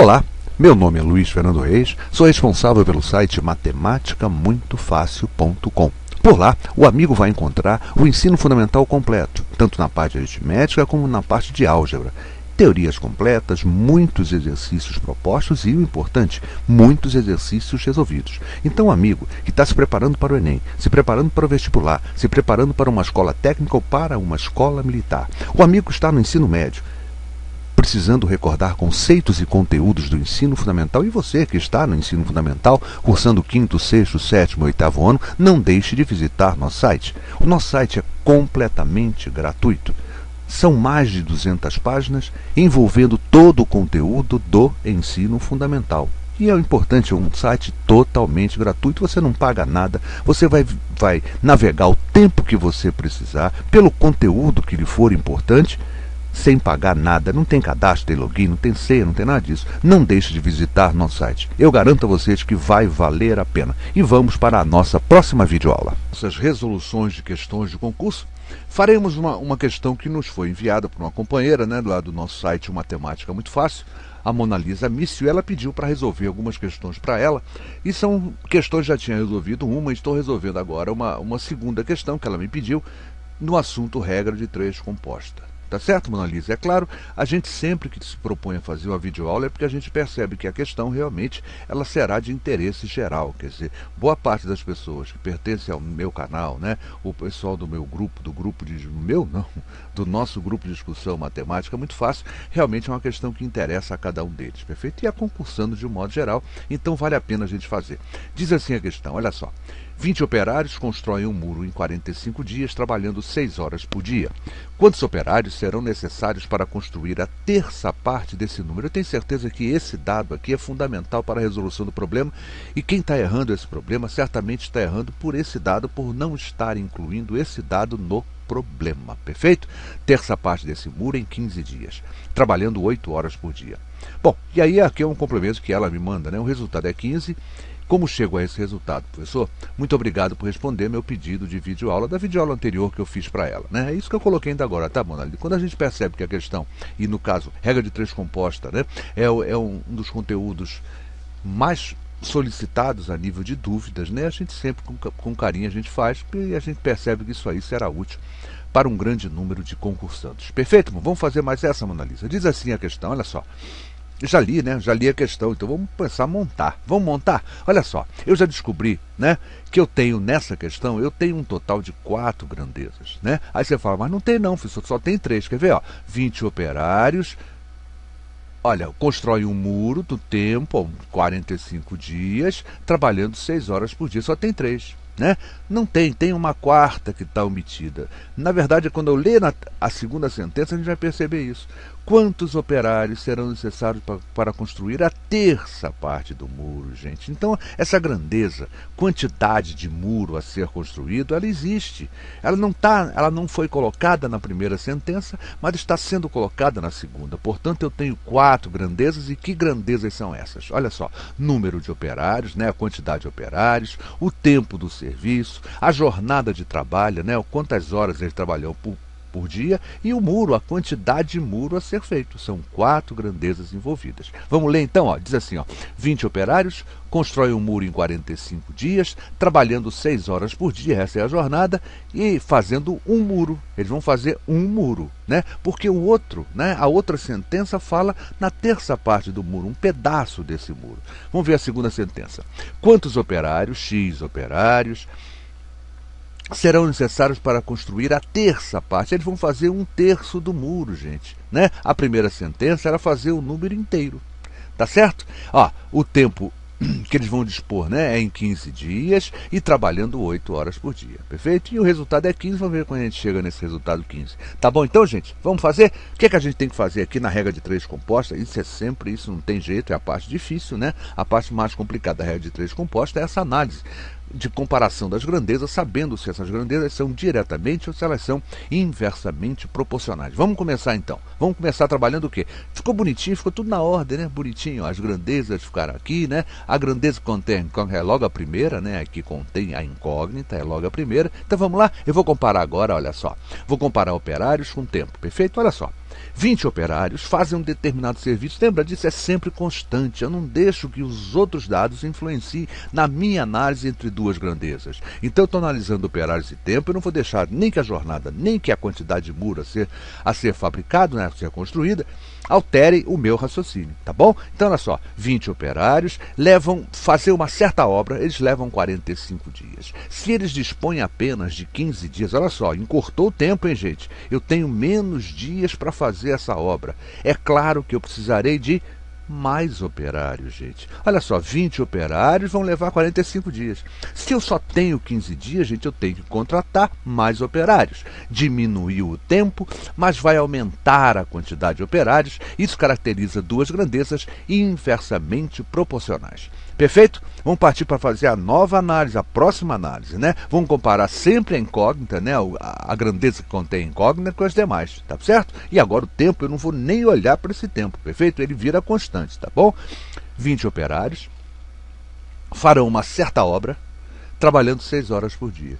Olá, meu nome é Luiz Fernando Reis, sou responsável pelo site matematicamuitofácil.com. Por lá, o amigo vai encontrar o ensino fundamental completo, tanto na parte aritmética como na parte de álgebra. Teorias completas, muitos exercícios propostos e, o importante, muitos exercícios resolvidos. Então, amigo que está se preparando para o Enem, se preparando para o vestibular, se preparando para uma escola técnica ou para uma escola militar, o amigo está no ensino médio, precisando recordar conceitos e conteúdos do ensino fundamental, e você que está no ensino fundamental, cursando quinto, sexto, sétimo oitavo ano, não deixe de visitar nosso site. O nosso site é completamente gratuito. São mais de 200 páginas envolvendo todo o conteúdo do ensino fundamental. E é importante, é um site totalmente gratuito, você não paga nada, você vai, vai navegar o tempo que você precisar, pelo conteúdo que lhe for importante, sem pagar nada, não tem cadastro, tem login, não tem senha, não tem nada disso. Não deixe de visitar nosso site. Eu garanto a vocês que vai valer a pena. E vamos para a nossa próxima videoaula. Essas resoluções de questões de concurso, faremos uma, uma questão que nos foi enviada por uma companheira, né, lá do nosso site, uma Matemática Muito Fácil, a Mona Lisa Mício, ela pediu para resolver algumas questões para ela, e são questões já tinha resolvido uma, estou resolvendo agora uma, uma segunda questão que ela me pediu no assunto regra de três composta. Tá certo, Mona Lisa? É claro, a gente sempre que se propõe a fazer uma videoaula é porque a gente percebe que a questão realmente ela será de interesse geral. Quer dizer, boa parte das pessoas que pertencem ao meu canal, né, o pessoal do meu grupo, do grupo de. meu não, do nosso grupo de discussão matemática, é muito fácil, realmente é uma questão que interessa a cada um deles, perfeito? E a concursando de um modo geral, então vale a pena a gente fazer. Diz assim a questão, olha só. 20 operários constroem um muro em 45 dias, trabalhando 6 horas por dia. Quantos operários serão necessários para construir a terça parte desse número? Eu tenho certeza que esse dado aqui é fundamental para a resolução do problema e quem está errando esse problema certamente está errando por esse dado, por não estar incluindo esse dado no problema. Perfeito? Terça parte desse muro em 15 dias, trabalhando 8 horas por dia. Bom, e aí aqui é um complemento que ela me manda, né? O resultado é 15 como chego a esse resultado, professor? Muito obrigado por responder meu pedido de videoaula da videoaula anterior que eu fiz para ela. Né? É isso que eu coloquei ainda agora, tá, Mona? Quando a gente percebe que a questão, e no caso, regra de três composta, né, é, é um dos conteúdos mais solicitados a nível de dúvidas, né? A gente sempre com, com carinho a gente faz e a gente percebe que isso aí será útil para um grande número de concursantes. Perfeito? Vamos fazer mais essa, Mona Lisa. Diz assim a questão, olha só. Já li, né? Já li a questão, então vamos pensar montar. Vamos montar? Olha só, eu já descobri, né, que eu tenho nessa questão, eu tenho um total de quatro grandezas, né? Aí você fala, mas não tem não, professor, só tem três. Quer ver, ó? 20 operários, Olha, constrói um muro do tempo, 45 dias, trabalhando 6 horas por dia, só tem três. Né? Não tem, tem uma quarta que está omitida. Na verdade, quando eu ler a segunda sentença, a gente vai perceber isso. Quantos operários serão necessários para, para construir a terça parte do muro, gente? Então, essa grandeza, quantidade de muro a ser construído, ela existe. Ela não tá, ela não foi colocada na primeira sentença, mas está sendo colocada na segunda. Portanto, eu tenho quatro grandezas e que grandezas são essas? Olha só, número de operários, né, a quantidade de operários, o tempo do serviço, a jornada de trabalho, né, quantas horas ele trabalhou por por dia e o muro, a quantidade de muro a ser feito. São quatro grandezas envolvidas. Vamos ler então, ó, diz assim, ó, 20 operários constroem um muro em 45 dias, trabalhando 6 horas por dia, essa é a jornada, e fazendo um muro. Eles vão fazer um muro, né? Porque o outro, né, a outra sentença fala na terça parte do muro, um pedaço desse muro. Vamos ver a segunda sentença. Quantos operários, X operários, serão necessários para construir a terça parte. Eles vão fazer um terço do muro, gente. Né? A primeira sentença era fazer o número inteiro. Tá certo? Ó, o tempo que eles vão dispor né, é em 15 dias e trabalhando 8 horas por dia. Perfeito? E o resultado é 15. Vamos ver quando a gente chega nesse resultado 15. Tá bom então, gente? Vamos fazer? O que, é que a gente tem que fazer aqui na regra de três composta? Isso é sempre isso, não tem jeito, é a parte difícil, né? A parte mais complicada da regra de três composta é essa análise de comparação das grandezas, sabendo se essas grandezas são diretamente ou se elas são inversamente proporcionais. Vamos começar então. Vamos começar trabalhando o quê? Ficou bonitinho, ficou tudo na ordem, né? Bonitinho. As grandezas ficaram aqui, né? A grandeza contém é logo a primeira, né? Aqui contém a incógnita, é logo a primeira. Então vamos lá. Eu vou comparar agora, olha só. Vou comparar operários com tempo. Perfeito? Olha só. 20 operários fazem um determinado serviço. Lembra disso? É sempre constante. Eu não deixo que os outros dados influenciem na minha análise entre duas grandezas. Então, eu estou analisando operários e tempo. Eu não vou deixar nem que a jornada, nem que a quantidade de muro a ser, a ser fabricado, né, a ser construída, alterem o meu raciocínio, tá bom? Então, olha só, 20 operários levam, fazer uma certa obra, eles levam 45 dias. Se eles dispõem apenas de 15 dias, olha só, encurtou o tempo, hein, gente? Eu tenho menos dias para fazer essa obra. É claro que eu precisarei de mais operários, gente. Olha só, 20 operários vão levar 45 dias. Se eu só tenho 15 dias, gente, eu tenho que contratar mais operários. Diminuiu o tempo, mas vai aumentar a quantidade de operários. Isso caracteriza duas grandezas inversamente proporcionais. Perfeito? Vamos partir para fazer a nova análise, a próxima análise, né? Vamos comparar sempre a incógnita, né? A, grandeza que contém a incógnita com as demais, tá certo? E agora o tempo, eu não vou nem olhar para esse tempo, perfeito? Ele vira constante, tá bom? 20 operários farão uma certa obra trabalhando 6 horas por dia.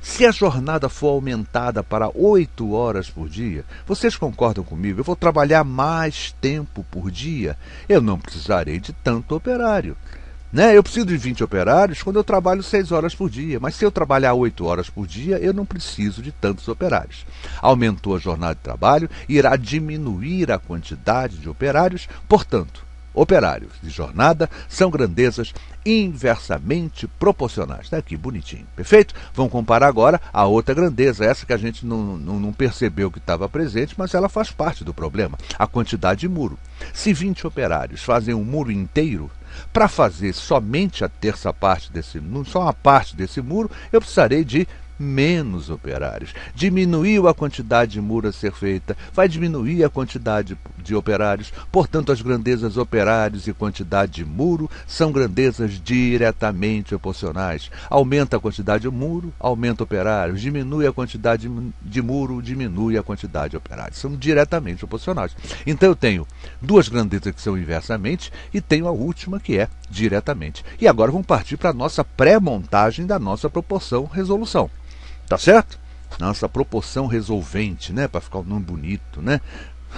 Se a jornada for aumentada para 8 horas por dia, vocês concordam comigo? Eu vou trabalhar mais tempo por dia. Eu não precisarei de tanto operário. Né? Eu preciso de 20 operários quando eu trabalho 6 horas por dia, mas se eu trabalhar 8 horas por dia, eu não preciso de tantos operários. Aumentou a jornada de trabalho, irá diminuir a quantidade de operários, portanto, operários de jornada são grandezas inversamente proporcionais. Está aqui, bonitinho. Perfeito? Vamos comparar agora a outra grandeza, essa que a gente não, não, não percebeu que estava presente, mas ela faz parte do problema, a quantidade de muro. Se 20 operários fazem um muro inteiro, para fazer somente a terça parte desse, só uma parte desse muro, eu precisarei de menos operários. Diminuiu a quantidade de muro a ser feita, vai diminuir a quantidade de operários. Portanto, as grandezas operários e quantidade de muro são grandezas diretamente proporcionais. Aumenta a quantidade de muro, aumenta operários. Diminui a quantidade de muro, diminui a quantidade de operários. São diretamente proporcionais. Então, eu tenho duas grandezas que são inversamente e tenho a última que é diretamente. E agora vamos partir para a nossa pré-montagem da nossa proporção resolução. Tá certo? Nossa proporção resolvente, né? Para ficar um nome bonito, né?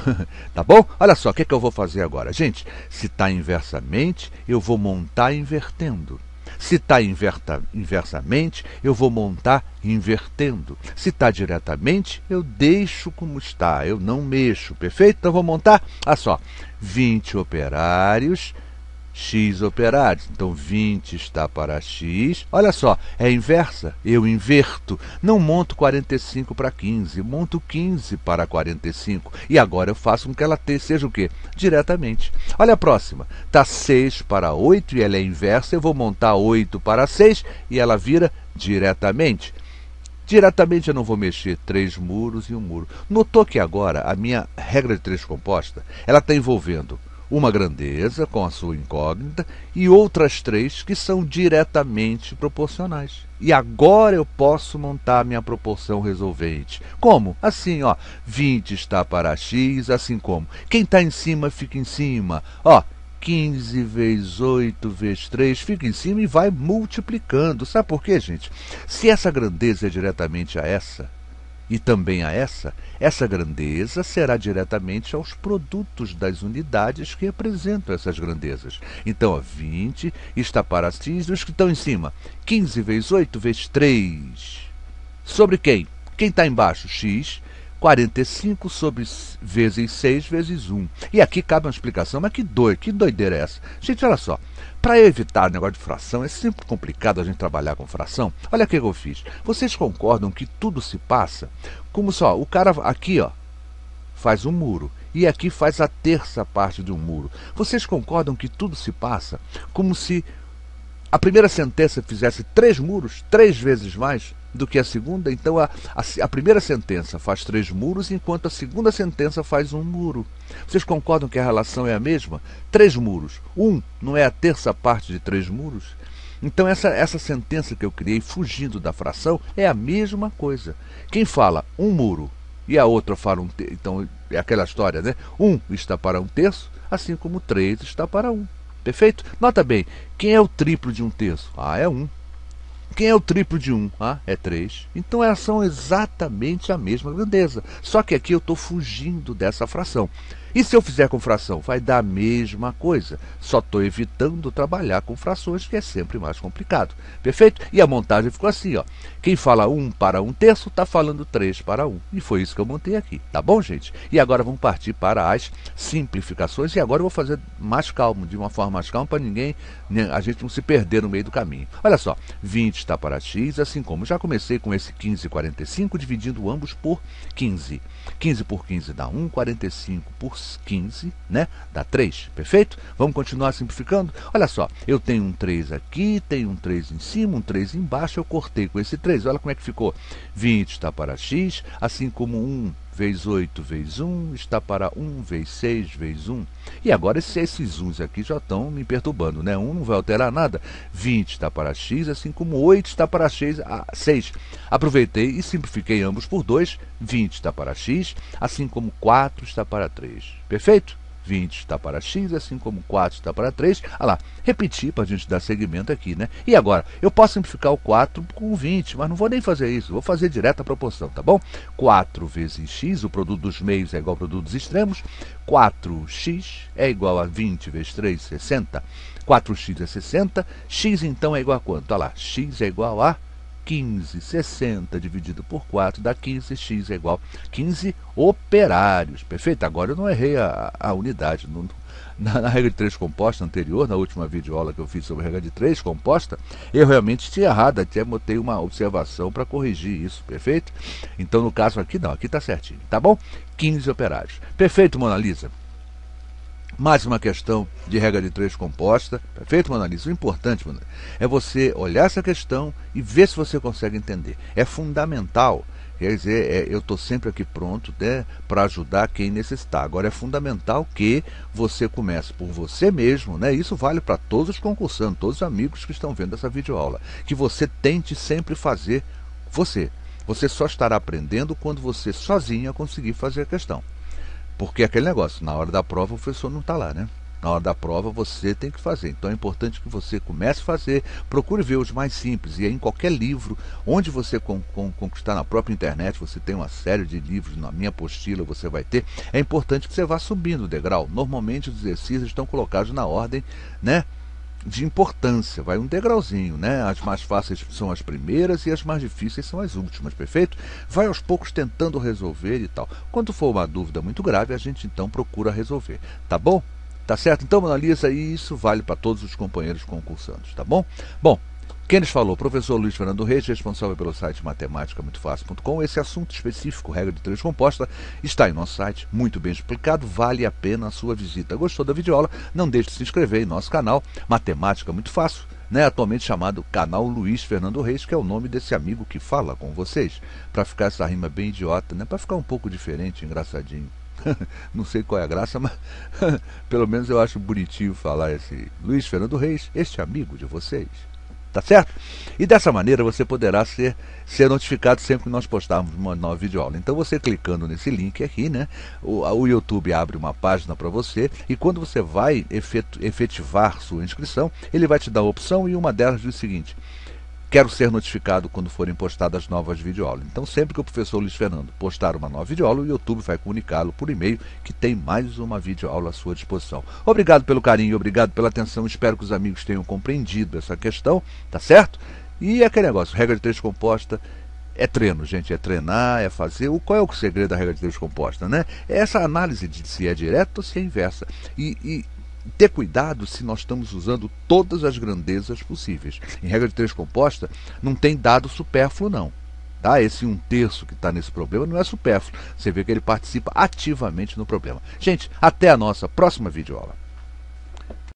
tá bom? Olha só, o que, é que eu vou fazer agora? Gente, se está inversamente, eu vou montar invertendo. Se está inversamente, eu vou montar invertendo. Se está diretamente, eu deixo como está, eu não mexo. Perfeito? Então vou montar, olha só, 20 operários x operários. Então 20 está para x. Olha só, é inversa. Eu inverto. Não monto 45 para 15, monto 15 para 45. E agora eu faço com que ela seja o quê? Diretamente. Olha a próxima. Está 6 para 8 e ela é inversa. Eu vou montar 8 para 6 e ela vira diretamente. Diretamente eu não vou mexer três muros e um muro. Notou que agora a minha regra de três composta, ela está envolvendo uma grandeza com a sua incógnita e outras três que são diretamente proporcionais. E agora eu posso montar minha proporção resolvente. Como? Assim, ó, 20 está para x, assim como quem está em cima fica em cima. Ó, 15 vezes 8 vezes 3 fica em cima e vai multiplicando. Sabe por quê, gente? Se essa grandeza é diretamente a essa, e também a essa, essa grandeza será diretamente aos produtos das unidades que representam essas grandezas. Então, a 20 está para os que estão em cima. 15 vezes 8 vezes 3. Sobre quem? Quem está embaixo? x. 45 sobre vezes 6 vezes 1. E aqui cabe uma explicação, mas que doido, que doideira é essa? Gente, olha só. Para evitar o negócio de fração, é sempre complicado a gente trabalhar com fração. Olha o que eu fiz. Vocês concordam que tudo se passa como só, o cara aqui, ó, faz um muro e aqui faz a terça parte de um muro. Vocês concordam que tudo se passa como se a primeira sentença fizesse três muros, três vezes mais do que a segunda? Então a, a, a primeira sentença faz três muros, enquanto a segunda sentença faz um muro. Vocês concordam que a relação é a mesma? Três muros. Um não é a terça parte de três muros? Então essa, essa sentença que eu criei, fugindo da fração, é a mesma coisa. Quem fala um muro e a outra fala um terço, então é aquela história, né? Um está para um terço, assim como três está para um. Perfeito? Nota bem, quem é o triplo de um terço? Ah, é um. Quem é o triplo de 1? Ah, é 3. Então elas são exatamente a mesma grandeza. Só que aqui eu estou fugindo dessa fração. E se eu fizer com fração? Vai dar a mesma coisa. Só estou evitando trabalhar com frações, que é sempre mais complicado. Perfeito? E a montagem ficou assim, ó. Quem fala 1 para 1 terço está falando 3 para 1. E foi isso que eu montei aqui. Tá bom, gente? E agora vamos partir para as simplificações. E agora eu vou fazer mais calmo, de uma forma mais calma, para ninguém, né, a gente não se perder no meio do caminho. Olha só, 20 está para x, assim como já comecei com esse 15,45, dividindo ambos por 15. 15 por 15 dá 1, 45 por 15, né? Dá 3, perfeito? Vamos continuar simplificando? Olha só, eu tenho um 3 aqui, tenho um 3 em cima, um 3 embaixo, eu cortei com esse 3. Olha como é que ficou. 20 está para x, assim como 1 vezes 8 vezes 1 está para 1 vezes 6 vezes 1. E agora esses 1 aqui já estão me perturbando, né? 1 não vai alterar nada. 20 está para x, assim como 8 está para x, 6. Aproveitei e simplifiquei ambos por 2. 20 está para x, assim como 4 está para 3. Perfeito? 20 está para x, assim como 4 está para 3. Olha lá, repetir para a gente dar segmento aqui, né? E agora, eu posso simplificar o 4 com 20, mas não vou nem fazer isso, vou fazer direto a proporção, tá bom? 4 vezes x, o produto dos meios é igual ao produto dos extremos, 4x é igual a 20 vezes 3, 60. 4x é 60, x então é igual a quanto? Olha lá, x é igual a 15, 60 dividido por 4 dá 15, x é igual a 15 operários. Perfeito? Agora eu não errei a, a unidade. No, na, na, regra de 3 composta anterior, na última videoaula que eu fiz sobre a regra de 3 composta, eu realmente tinha errado, até botei uma observação para corrigir isso, perfeito? Então no caso aqui não, aqui está certinho, tá bom? 15 operários. Perfeito, Mona Lisa? Mais uma questão de regra de três composta. Perfeito, Monalisa? O importante mano, é você olhar essa questão e ver se você consegue entender. É fundamental. Quer dizer, é, eu estou sempre aqui pronto né, para ajudar quem necessitar. Agora é fundamental que você comece por você mesmo, né? Isso vale para todos os concursantes, todos os amigos que estão vendo essa videoaula. Que você tente sempre fazer você. Você só estará aprendendo quando você sozinha conseguir fazer a questão. Porque aquele negócio, na hora da prova o professor não está lá, né? Na hora da prova você tem que fazer. Então é importante que você comece a fazer, procure ver os mais simples. E aí, em qualquer livro, onde você con con conquistar na própria internet, você tem uma série de livros, na minha apostila você vai ter. É importante que você vá subindo o degrau. Normalmente os exercícios estão colocados na ordem, né? De importância, vai um degrauzinho, né? As mais fáceis são as primeiras e as mais difíceis são as últimas, perfeito? Vai aos poucos tentando resolver e tal. Quando for uma dúvida muito grave, a gente então procura resolver, tá bom? Tá certo? Então, analisa isso vale para todos os companheiros concursantes, tá bom? Bom, quem nos falou? Professor Luiz Fernando Reis, responsável pelo site matemáticamuitofácil.com. Esse assunto específico, regra de três composta, está em nosso site, muito bem explicado, vale a pena a sua visita. Gostou da videoaula? Não deixe de se inscrever em nosso canal Matemática Muito Fácil, né, atualmente chamado Canal Luiz Fernando Reis, que é o nome desse amigo que fala com vocês, para ficar essa rima bem idiota, né, para ficar um pouco diferente, engraçadinho. Não sei qual é a graça, mas pelo menos eu acho bonitinho falar esse Luiz Fernando Reis, este amigo de vocês. Tá certo? E dessa maneira você poderá ser, ser notificado sempre que nós postarmos uma nova videoaula. Então você clicando nesse link aqui, né? O, o YouTube abre uma página para você e quando você vai efetivar sua inscrição, ele vai te dar a opção e uma delas diz o seguinte: Quero ser notificado quando forem postadas novas videoaulas. Então, sempre que o professor Luiz Fernando postar uma nova videoaula, o YouTube vai comunicá-lo por e-mail que tem mais uma videoaula à sua disposição. Obrigado pelo carinho, obrigado pela atenção. Espero que os amigos tenham compreendido essa questão, tá certo? E aquele negócio, regra de três composta é treino, gente, é treinar, é fazer. O, qual é o segredo da regra de três composta, né? É essa análise de se é direta ou se é inversa. E, e ter cuidado se nós estamos usando todas as grandezas possíveis. Em regra de três composta, não tem dado supérfluo, não. Tá? Esse um terço que está nesse problema não é supérfluo. Você vê que ele participa ativamente no problema. Gente, até a nossa próxima videoaula.